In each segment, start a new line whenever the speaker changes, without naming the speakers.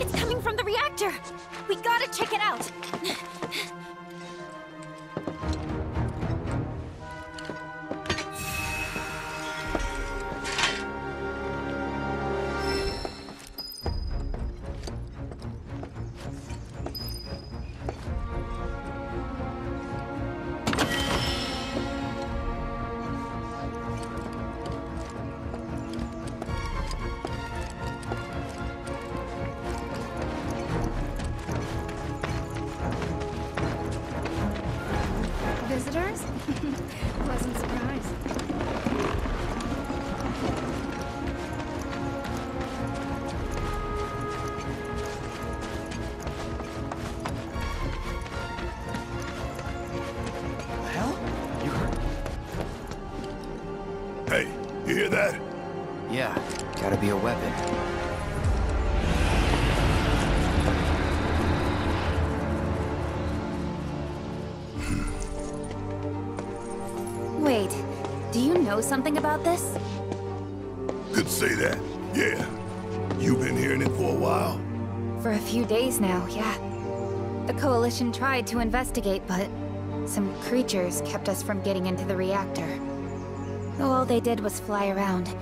It's coming from the reactor! We gotta check it out!
Hey, you hear that?
Yeah, gotta be a weapon. Hmm.
Wait, do you know something about this?
Could say that. Yeah. You've been hearing it for a while?
For a few days now, yeah. The Coalition tried to investigate, but some creatures kept us from getting into the reactor. All they did was fly around.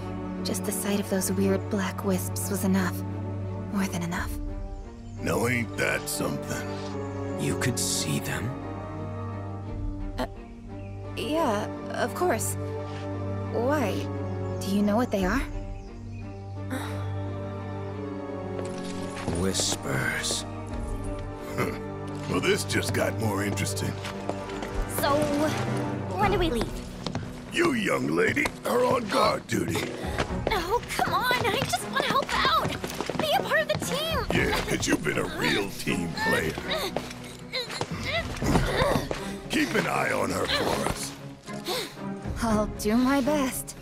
Just the sight of those weird black wisps was enough. More than enough.
No, ain't that something?
You could see them?
Uh, Yeah, of course. Why? Do you know what they are?
Whispers.
Well, this just got more interesting.
So, when do we leave?
You, young lady, are on guard duty.
Oh, come on! I just want to help out! Be a part of the team!
Yeah, because you've been a real team player. Keep an eye on her for us.
I'll do my best.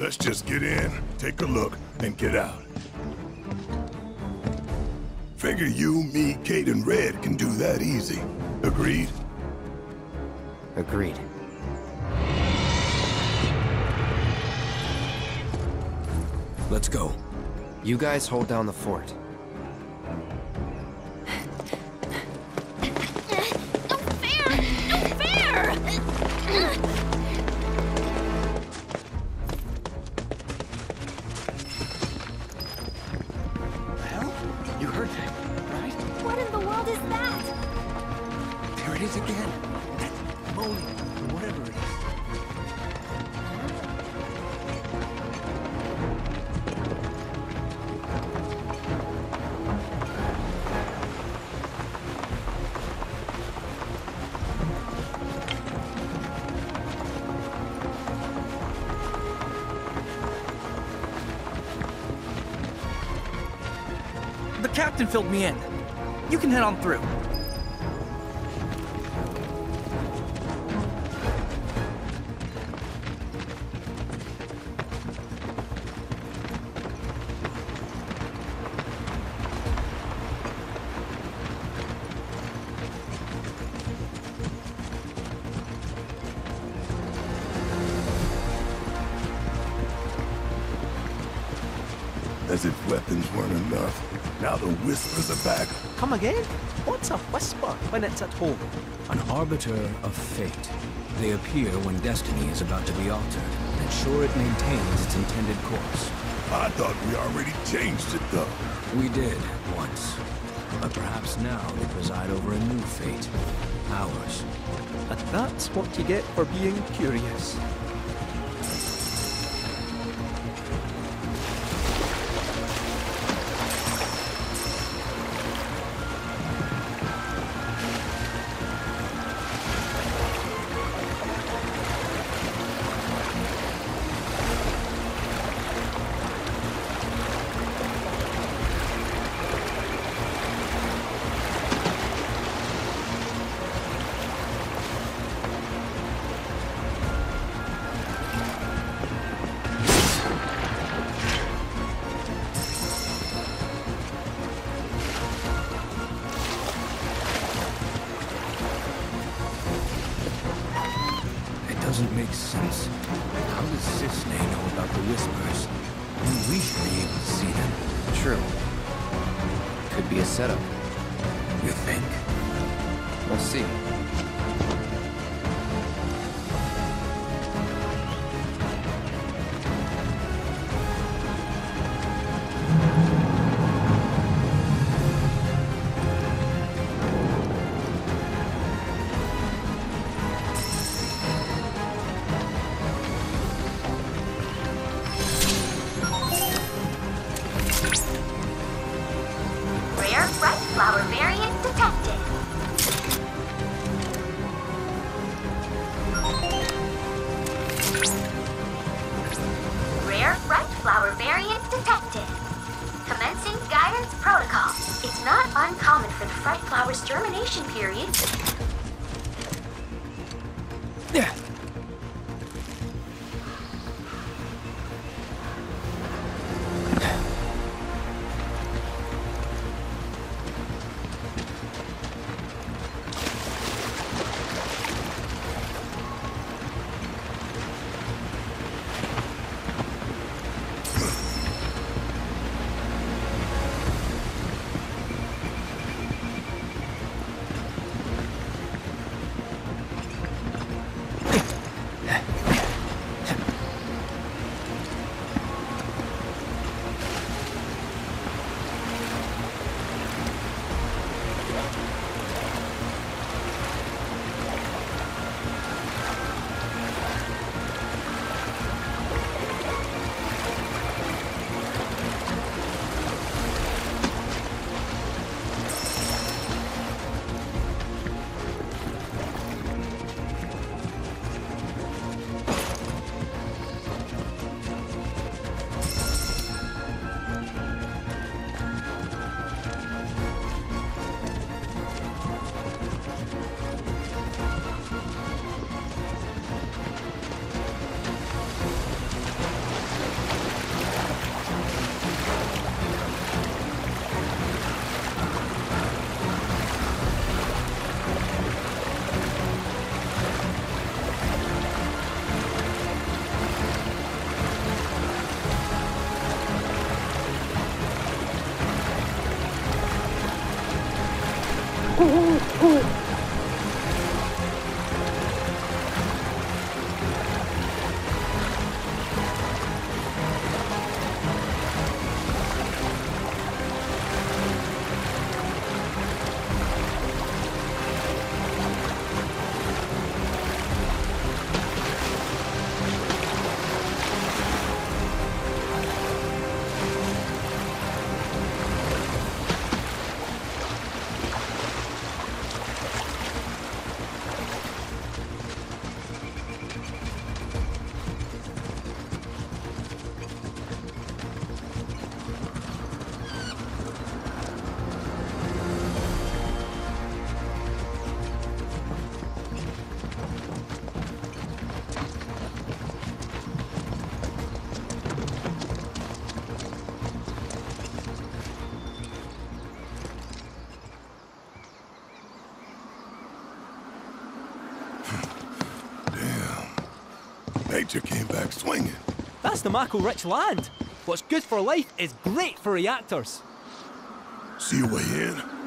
Let's just get in, take a look, and get out. Figure you, me, Cait, and Red can do that easy. Agreed?
Agreed. Let's go. You guys hold down the fort.
No fair! No fair!
hell? You heard that, right?
What in the world is that?
There it is again.
Captain filled me in. You can head on through.
As if weapons weren't enough. Now the whispers are back.
Come again? What's a whisper when it's at home?
An arbiter of fate. They appear when destiny is about to be altered, and ensure it maintains its intended course.
I thought we already changed it, though.
We did, once. But perhaps now they preside over a new fate. Ours.
And that's what you get for being curious.
Uncommon for the fright flower's germination period
Came back swinging.
That's the Mako-rich land. What's good for life is great for reactors.
See your way in.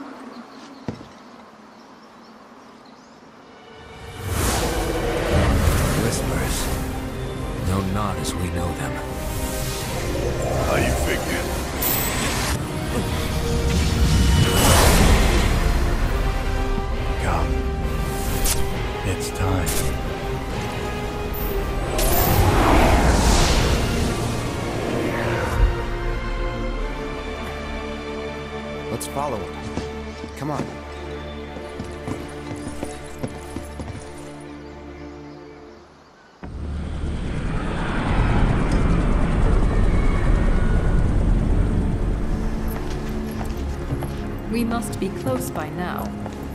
We
must be close by now.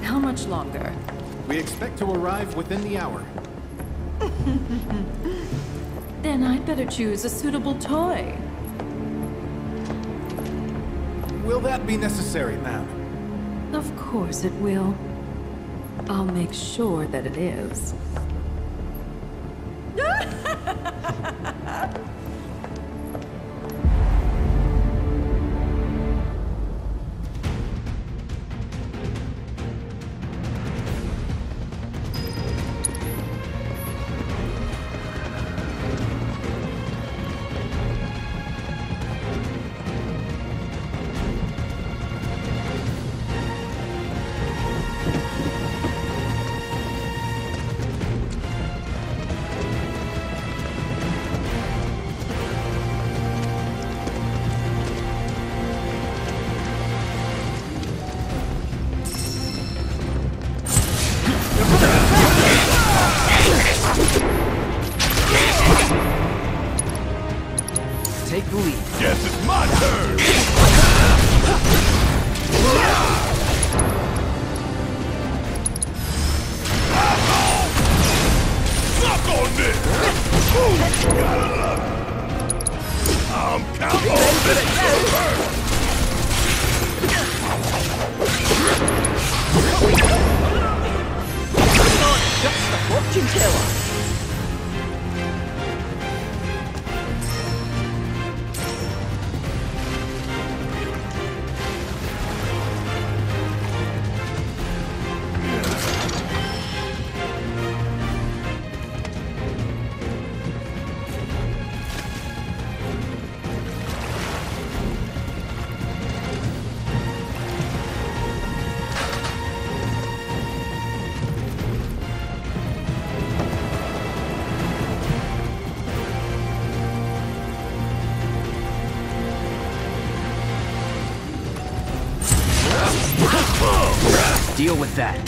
How much longer?
We expect to arrive within the hour.
Then I'd better choose a suitable toy.
Will that be necessary, ma'am?
Of course it will. I'll make sure that it is.
That.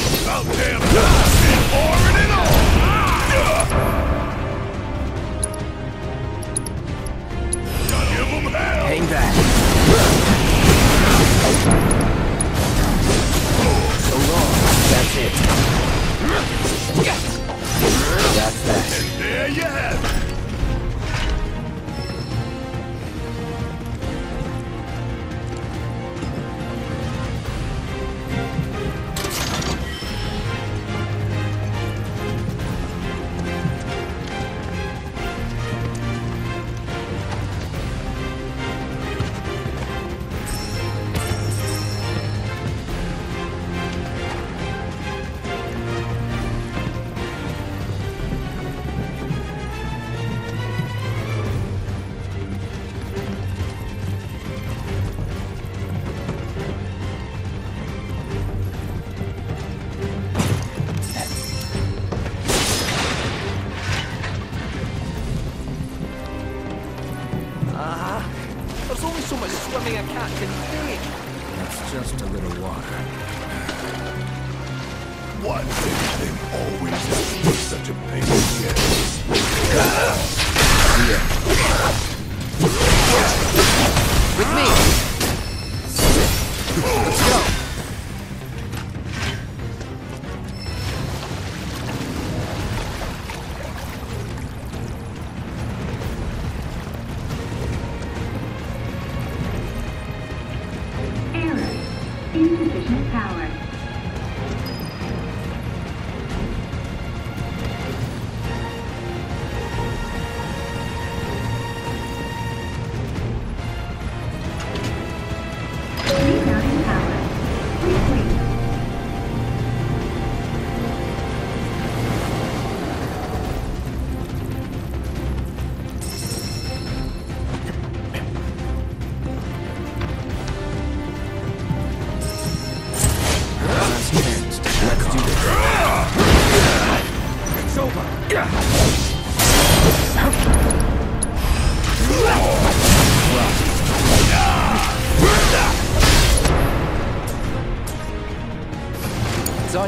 With me! Let's go!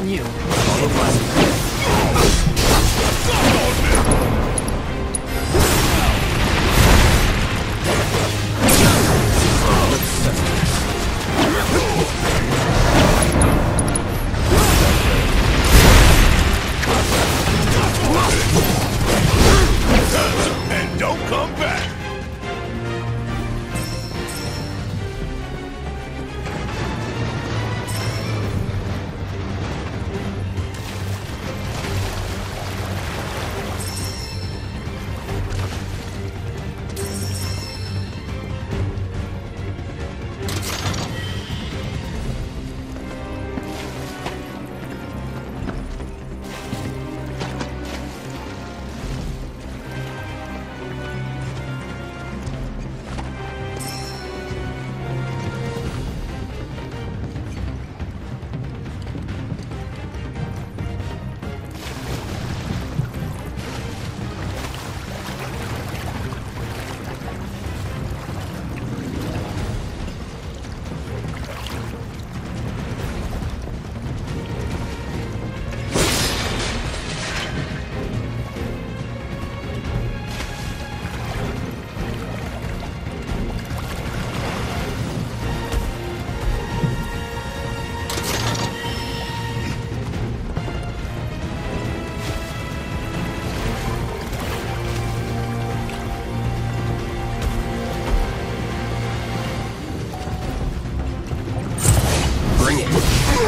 It's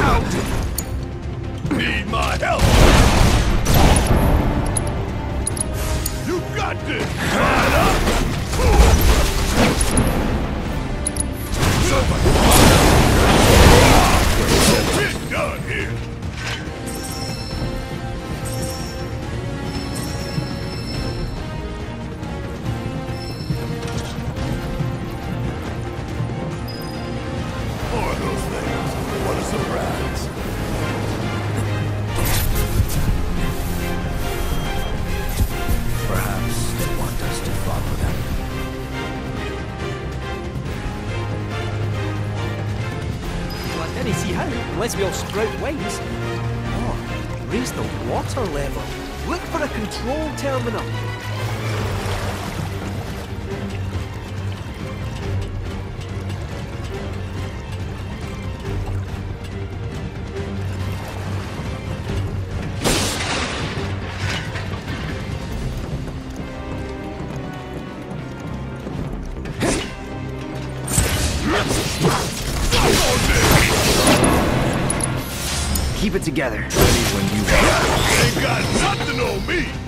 out! Need my
help! You got
this!
keep it together.
Ready when you are.
They've got nothing on me!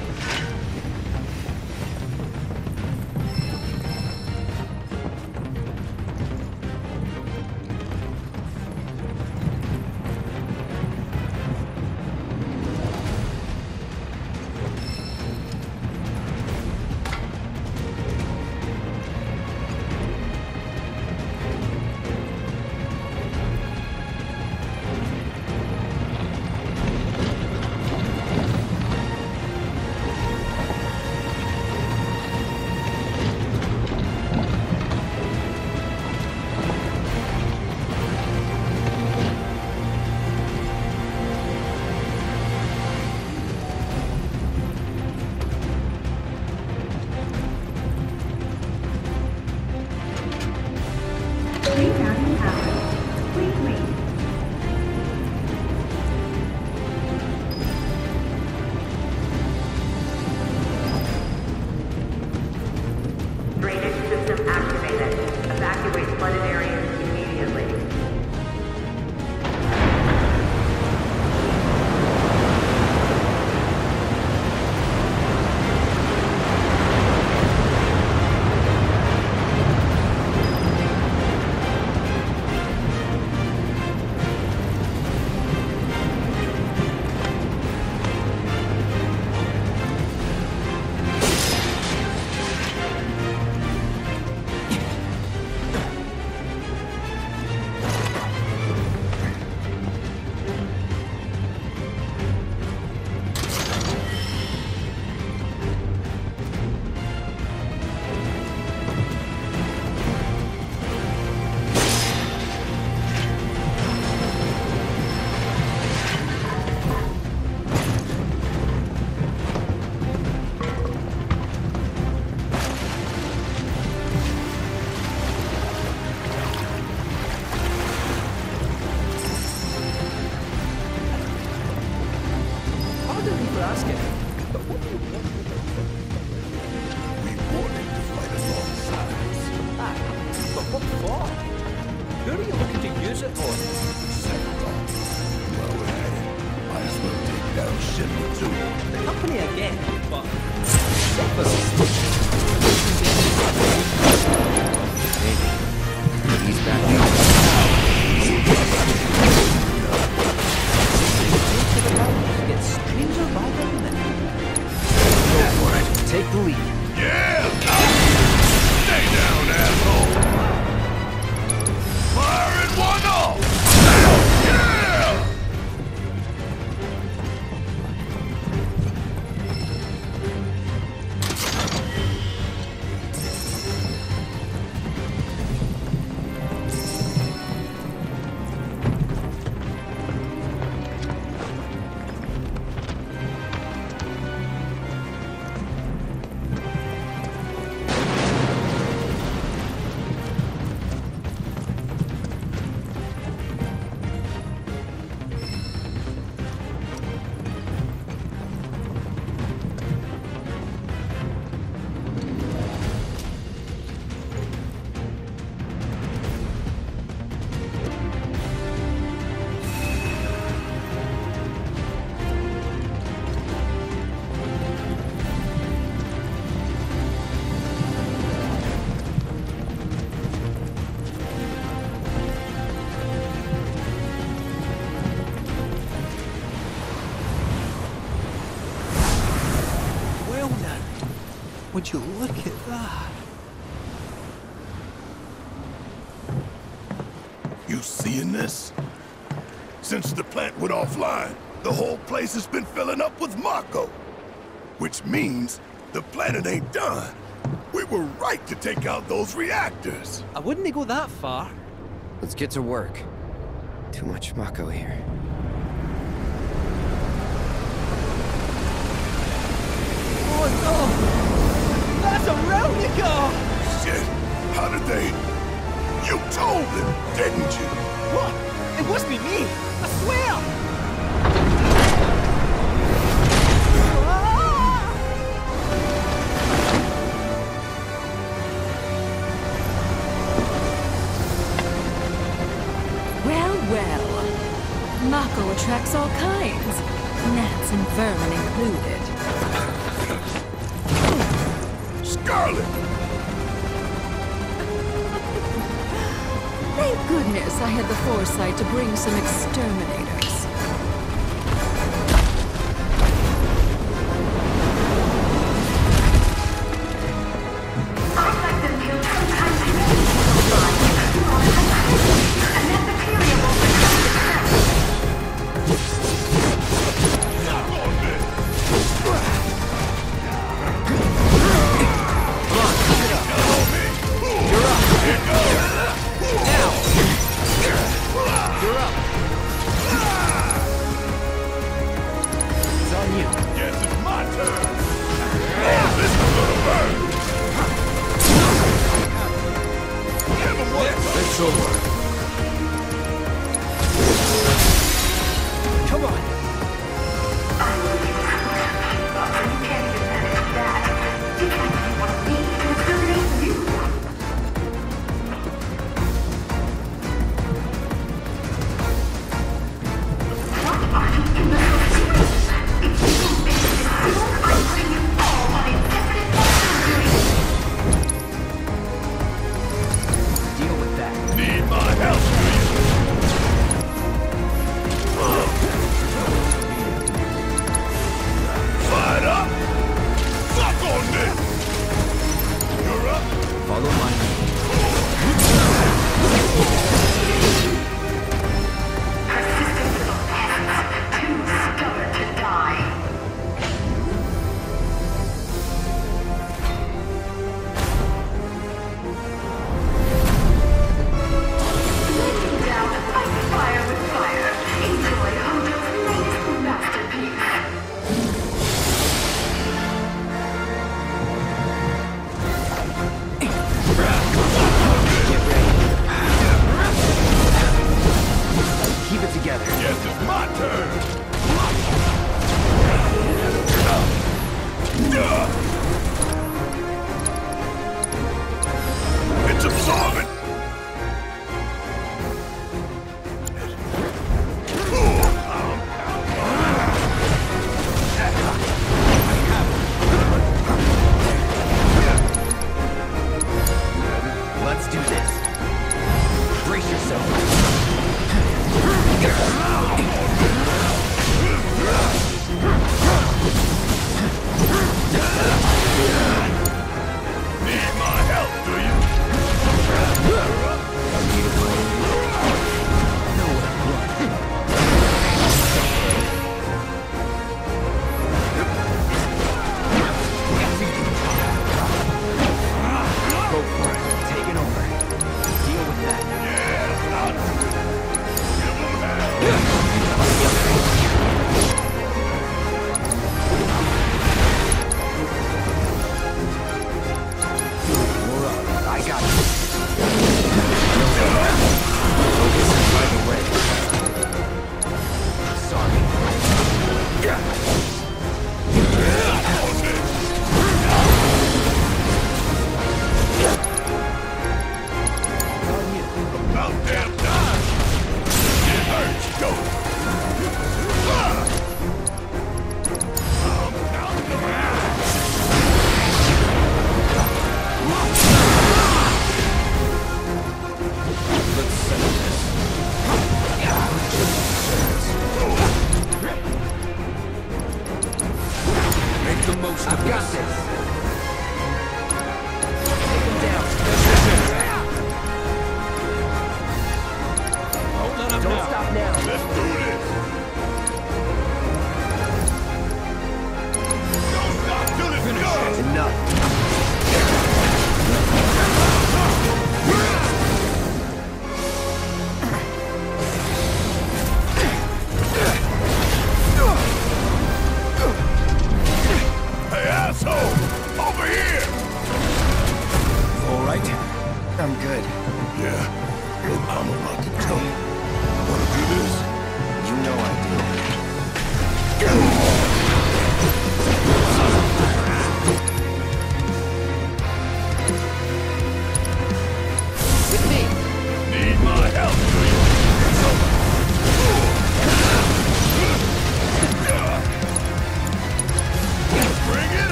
The company again, but... Would you look at that?
You seeing this? Since the plant went offline, the whole place has been filling up with Mako. Which means the planet ain't done. We were right to take out those reactors.
I wouldn't go that far.
Let's get to work. Too much Mako here.
Oh no! That's a
Shit! How did they... You told them, didn't you?
What? It must be me! I swear!
Well, well. Mako attracts all kinds. Gnats and vermin included.
Scarlet!
Thank goodness I had the foresight to bring some exterminators.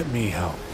Let me help.